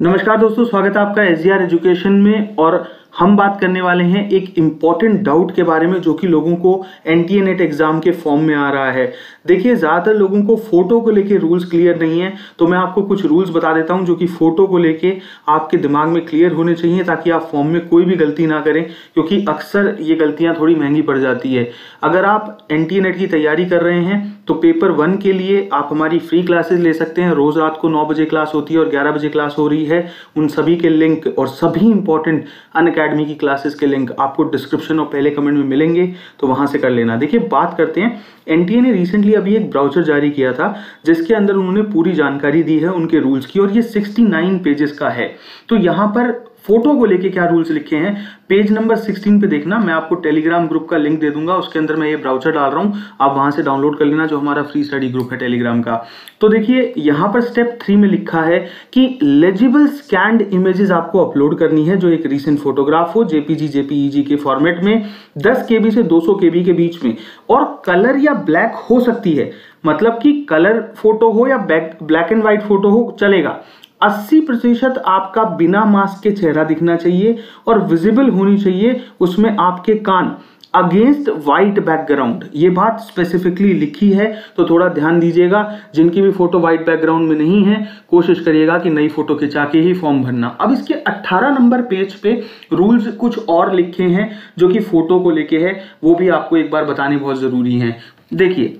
नमस्कार दोस्तों स्वागत है आपका एस एजुकेशन में और हम बात करने वाले हैं एक इंपॉर्टेंट डाउट के बारे में जो कि लोगों को एन टी नेट एग्ज़ाम के फॉर्म में आ रहा है। देखिए, ज़्यादातर लोगों को फ़ोटो को लेके रूल्स क्लियर नहीं है तो मैं आपको कुछ रूल्स बता देता हूँ जो कि फ़ोटो को लेके आपके दिमाग में क्लियर होने चाहिए ताकि आप फॉर्म में कोई भी गलती ना करें, क्योंकि अक्सर ये गलतियाँ थोड़ी महँगी पड़ जाती है। अगर आप एनटीए नेट की तैयारी कर रहे हैं तो पेपर वन के लिए आप हमारी फ्री क्लासेस ले सकते हैं। रोज रात को नौ बजे क्लास होती है और ग्यारह बजे क्लास हो रही है। उन सभी के लिंक और सभी इंपॉर्टेंट अन अकेडमी की क्लासेस के लिंक आपको डिस्क्रिप्शन और पहले कमेंट में मिलेंगे तो वहाँ से कर लेना। देखिए, बात करते हैं। एनटीए ने रिसेंटली अभी एक ब्राउचर जारी किया था, जिसके अंदर उन्होंने पूरी जानकारी दी है उनके रूल्स की, और ये 69 पेजेस का है। तो यहाँ पर फ़ोटो को लेके क्या रूल्स लिखे हैं पेज नंबर 16 पे देखना, मैं आपको टेलीग्राम ग्रुप का लिंक दे दूँगा, उसके अंदर मैं ये ब्राउचर डाल रहा हूँ, आप वहाँ से डाउनलोड कर लेना, जो हमारा फ्री स्टडी ग्रुप है टेलीग्राम का। तो देखिए, यहाँ पर स्टेप थ्री में लिखा है कि लेजिबल स्कैंड इमेजेस आपको अपलोड करनी है, जो एक रिसेंट फोटोग्राफ हो जेपीजी जेपीईजी के फॉर्मेट में, दस के से दो के के बीच में। और कलर या ब्लैक हो सकती है मतलब कि कलर फ़ोटो हो या ब्लैक एंड व्हाइट फ़ोटो हो, चलेगा। 80 प्रतिशत आपका बिना मास्क के चेहरा दिखना चाहिए और विजिबल होनी चाहिए उसमें आपके कान अगेंस्ट व्हाइट बैकग्राउंड ये बात स्पेसिफिकली लिखी है तो थोड़ा ध्यान दीजिएगा। जिनकी भी फ़ोटो व्हाइट बैकग्राउंड में नहीं है, कोशिश करिएगा कि नई फ़ोटो खिंचा के ही फॉर्म भरना। अब इसके 18 नंबर पेज पे रूल्स कुछ और लिखे हैं, जो कि फ़ोटो को लेके है, वो भी आपको एक बार बताने बहुत ज़रूरी है। देखिए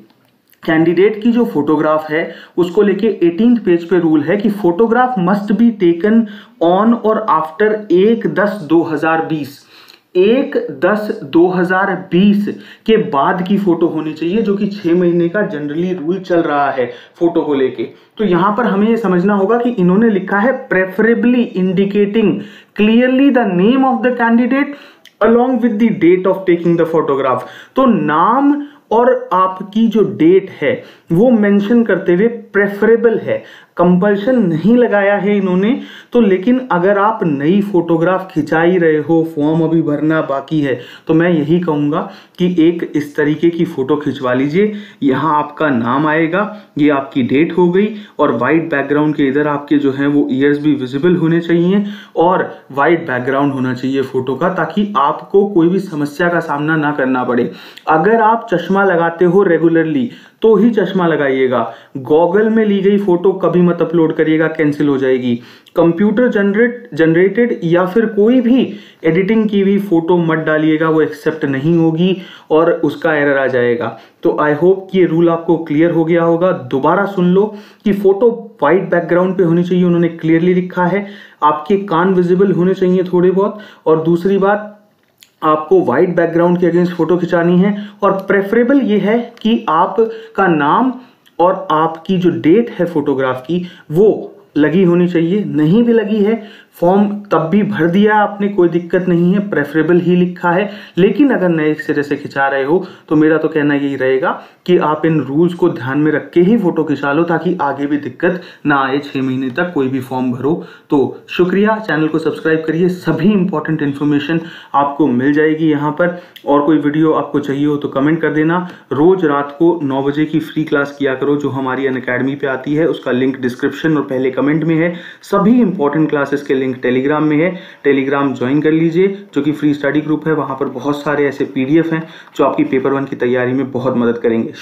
कैंडिडेट की जो फोटोग्राफ है, उसको लेके एटीन पेज पे रूल है कि photograph must be taken on or after एक दस दो हज़ार बीस। एक दस दो हज़ार बीस के बाद की फ़ोटो होनी चाहिए, जो कि छह महीने का जनरली रूल चल रहा है फ़ोटो को लेके। तो यहाँ पर हमें यह समझना होगा कि इन्होंने लिखा है preferably indicating clearly the name of the candidate along with the date of taking the photograph तो नाम और आपकी जो डेट है वो मेंशन करते हुए प्रेफरेबल है। कंपल्शन नहीं लगाया है इन्होंने। तो लेकिन अगर आप नई फोटोग्राफ खिंचा ही रहे हो, फॉर्म अभी भरना बाकी है तो मैं यही कहूँगा कि एक इस तरीके की फ़ोटो खिंचवा लीजिए। यहाँ आपका नाम आएगा, ये आपकी डेट हो गई, और वाइट बैकग्राउंड के इधर आपके जो हैं वो ईयर्स भी विजिबल होने चाहिए, और वाइट बैकग्राउंड होना चाहिए फ़ोटो का, ताकि आपको कोई भी समस्या का सामना ना करना पड़े। अगर आप चश्मा लगाते हो रेगुलरली तो ही चश्मा लगाइएगा। गॉगल में ली गई फ़ोटो कभी मत अपलोड करिएगा कैंसिल हो जाएगी। कंप्यूटर जनरेट जनरेटेड या फिर कोई भी एडिटिंग की हुई फ़ोटो मत डालिएगा, वो एक्सेप्ट नहीं होगी और उसका एरर आ जाएगा। तो आई होप कि ये रूल आपको क्लियर हो गया होगा। दोबारा सुन लो कि फ़ोटो वाइट बैकग्राउंड पे होनी चाहिए, उन्होंने क्लियरली लिखा है। आपके कान विजिबल होने चाहिए थोड़े बहुत। और दूसरी बात, आपको व्हाइट बैकग्राउंड के अगेंस्ट फ़ोटो खिंचानी है। और प्रेफरेबल ये है कि आपका नाम और आपकी जो डेट है फोटोग्राफ की, वो लगी होनी चाहिए, नहीं भी लगी है फॉर्म तब भी भर दिया, आपने कोई दिक्कत नहीं है, प्रेफरेबल ही लिखा है। लेकिन अगर नए सिरे से खिंचा रहे हो तो मेरा तो कहना यही रहेगा कि आप इन रूल्स को ध्यान में रख के ही फ़ोटो खिंचा लो, ताकि आगे भी दिक्कत ना आए, छह महीने तक कोई भी फॉर्म भरो। तो शुक्रिया, चैनल को सब्सक्राइब करिए, सभी इंपॉर्टेंट इन्फॉर्मेशन आपको मिल जाएगी यहाँ पर। और कोई वीडियो आपको चाहिए हो तो कमेंट कर देना। रोज रात को नौ बजे की फ्री क्लास किया करो, जो हमारी अन अकेडमी पे आती है, उसका लिंक डिस्क्रिप्शन और पहले कमेंट में है। सभी इंपॉर्टेंट क्लासेस के लिंक टेलीग्राम में है। टेलीग्राम ज्वाइन कर लीजिए, जो कि फ्री स्टडी ग्रुप है, वहाँ पर बहुत सारे ऐसे पीडीएफ हैं, जो आपकी पेपर वन की तैयारी में बहुत मदद करेंगे।